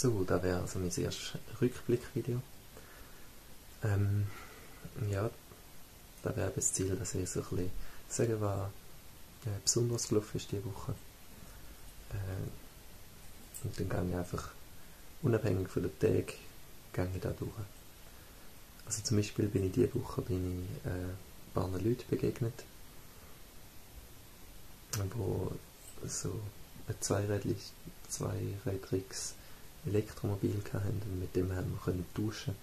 So, da wäre also mein erstes Rückblickvideo. Ähm, ja, da wäre das Ziel, dass ich so ein bisschen sagen, was äh, besonders gelaufen ist diese Woche. Äh, und dann gehe ich einfach unabhängig von den Tagen gehe ich da durch. Also zum Beispiel bin ich diese Woche bin ich, äh, ein paar Leuten begegnet, die so ein zweirädriges, zweirädriges Elektromobil hatten und mit dem haben wir können tauschen.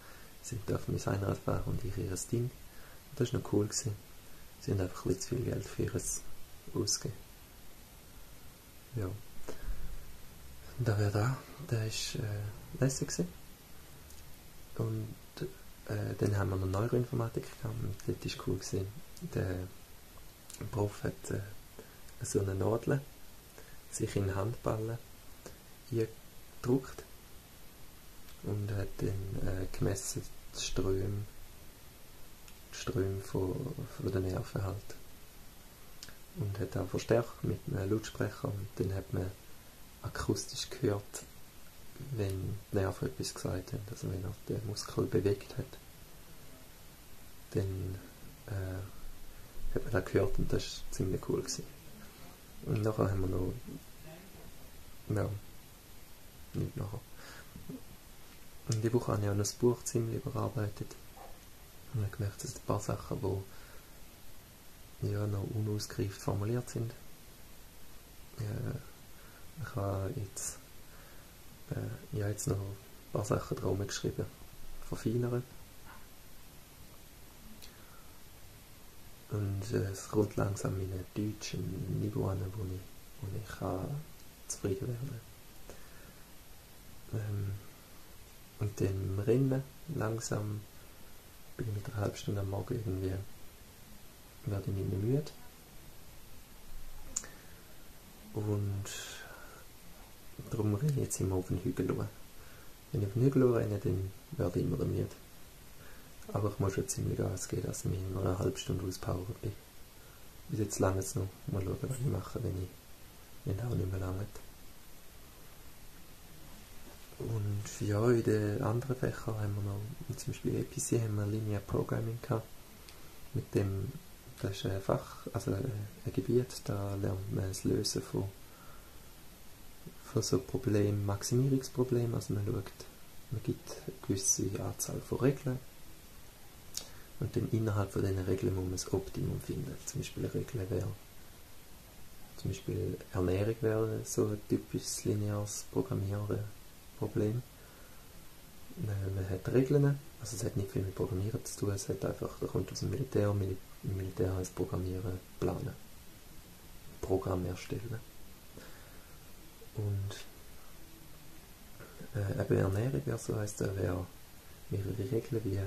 Sie dürfen mein Einrad fahren und ich ihr Ding. Und das war noch cool. Gewesen. Sie haben einfach ein zu viel Geld für ihres ausgegeben. Ja. Da wäre da, der war äh, lässig. Gewesen. Und äh, dann haben wir noch Neuroinformatik gehabt und das war cool. Gewesen. Der Prof hat äh, so eine Nadel sich in Handballen eingedruckt und hat dann äh, gemessen die Ströme, die Ströme von, von den Nerven halt. Und hat auch verstärkt mit einem Lautsprecher und dann hat man akustisch gehört, wenn die Nerven etwas gesagt haben, also wenn er den Muskel bewegt hat. Dann äh, hat man das gehört und das war ziemlich cool. Gewesen. Und nachher haben wir noch ja, nicht nachher. Die Woche habe ich auch noch das Buch ziemlich überarbeitet. Und habe gemerkt, dass ein paar Sachen, die ja, noch unausgereift formuliert sind. Ja, ich habe jetzt, äh, habe jetzt noch ein paar Sachen drum geschrieben, verfeinern. Und äh, es kommt langsam in ein deutsches Niveau an, wo ich, wo ich kann zufrieden werden. Ähm, und dann im Rennen langsam bin ich mit einer halben Stunde am Morgen irgendwie werde ich nicht mehr müde. Und darum renne ich jetzt immer auf den Hügel. Wenn ich auf den Hügel renne, dann werde ich immer müde. Aber ich muss schon ziemlich Gas geben, dass ich mich in einer halben Stunde auspowert bin. Bis jetzt lange es noch. Mal schauen, was ich mache, wenn ich wenn auch nicht mehr lange. Und ja, in den anderen Fächern haben wir noch, zum Beispiel EPC haben wir Linear Programming gehabt. Mit dem, das ist ein Fach, also ein Gebiet, da lernt man das Lösen von, von so Problemen, Maximierungsproblemen. Also man schaut, man gibt eine gewisse Anzahl von Regeln und dann innerhalb von diesen Regeln muss man das Optimum finden. Zum Beispiel eine Regel wäre, zum Beispiel Ernährung wäre so ein typisches lineares Programmieren Problem. Äh, man hat Regeln, also es hat nicht viel mit Programmieren zu tun, es hat einfach, da kommt aus dem Militär, Mil Militär heißt Programmieren, planen, Programm erstellen. Und äh, eben Ernährung wäre so heisst, da wäre mehrere Regeln wie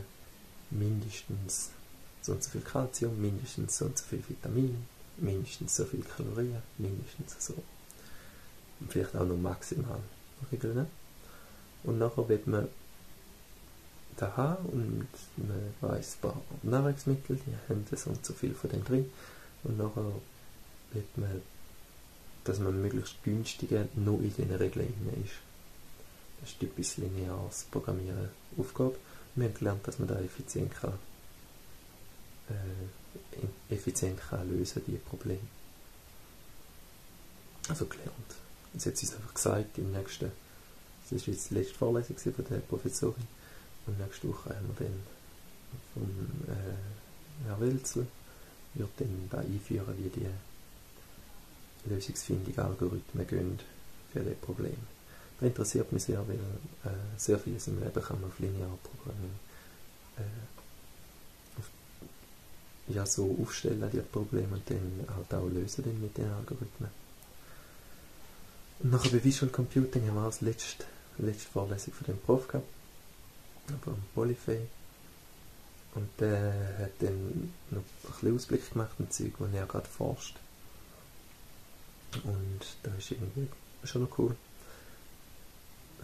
mindestens so und so viel Kalzium, mindestens so und so viel Vitamin, mindestens so viel Kalorien, mindestens so. Und vielleicht auch noch maximal Regeln. Und nachher wird man da haben und man weiss ein paar Nahrungsmittel, die haben so und so viel von dem drin. Und nachher wird man, dass man möglichst günstiger noch in den Regeln ist. Das ist typisch lineares Programmieren Aufgabe. Wir haben gelernt, dass man da effizient kann, äh, effizient kann lösen, die Probleme. Also gelernt. Jetzt hat sie es einfach gesagt, im nächsten das war jetzt die letzte Vorlesung von der Professorin. Und nächste Woche haben wir dann vom äh, Herr Wilzel wird dann da einführen, wie die Lösungsfindung Algorithmen gehen für das Problem. Interessiert mich sehr, weil äh, sehr vieles im Leben kann man auf linear Programming äh, ja, so aufstellen, die Probleme, und dann halt auch lösen dann mit den Algorithmen. Und nachher bei Visual Computing haben wir als letztes letzte Vorlesung von dem Prof gehabt, vom Polyfay. Und der hat dann noch ein bisschen Ausblick gemacht, ein Zeug, wo er gerade forscht. Und das ist irgendwie schon noch cool.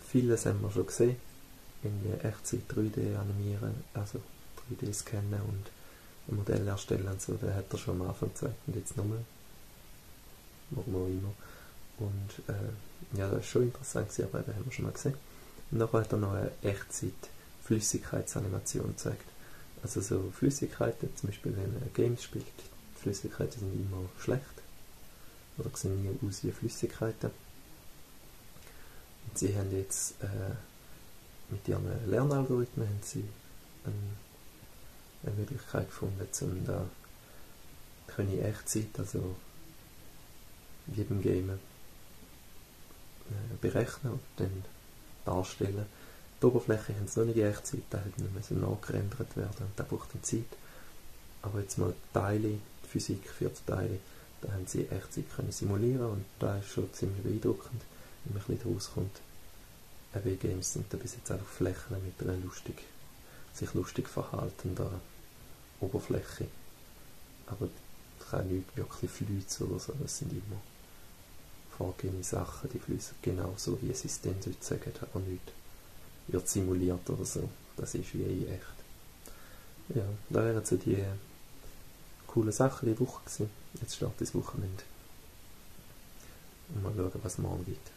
Vieles haben wir schon gesehen. Irgendwie Echtzeit 3D animieren, also 3D scannen und ein Modell erstellen und so, den hat er schon am Anfang gezeigt und jetzt nochmal. Warum auch immer. Und äh, ja, das ist schon interessant gewesen, aber eben haben wir schon mal gesehen. Und dann hat er noch eine Echtzeit-Flüssigkeitsanimation gezeigt. Also so Flüssigkeiten, zum Beispiel wenn man Games spielt, Flüssigkeiten sind immer schlecht oder sehen nie aus wie Flüssigkeiten. Sie haben jetzt äh, mit ihren Lernalgorithmen haben sie eine, eine Möglichkeit gefunden, um da können Echtzeit, also wie beim Gamen, äh, berechnen und dann darstellen. Die Oberfläche haben sie noch nicht in Echtzeit, da müssen nachgerendert werden und das braucht eine Zeit. Aber jetzt mal Teile, die Physik für die Teile, da haben sie Echtzeit können simulieren und da ist schon ziemlich beeindruckend, wenn man ein bisschen daraus kommt. AW-Games sind da bis jetzt einfach Flächen mit einer lustig, sich lustig verhaltender Oberfläche. Aber kann nicht wirklich fließen oder so, das sind immer vorgegebene Sachen, die fließen genauso, wie sie es dann dort sagen, aber nicht wird simuliert oder so. Das ist wie in echt. Ja, da wären so die coolen Sachen die Woche gewesen. Jetzt startet das Wochenende. Und mal schauen, was morgen gibt.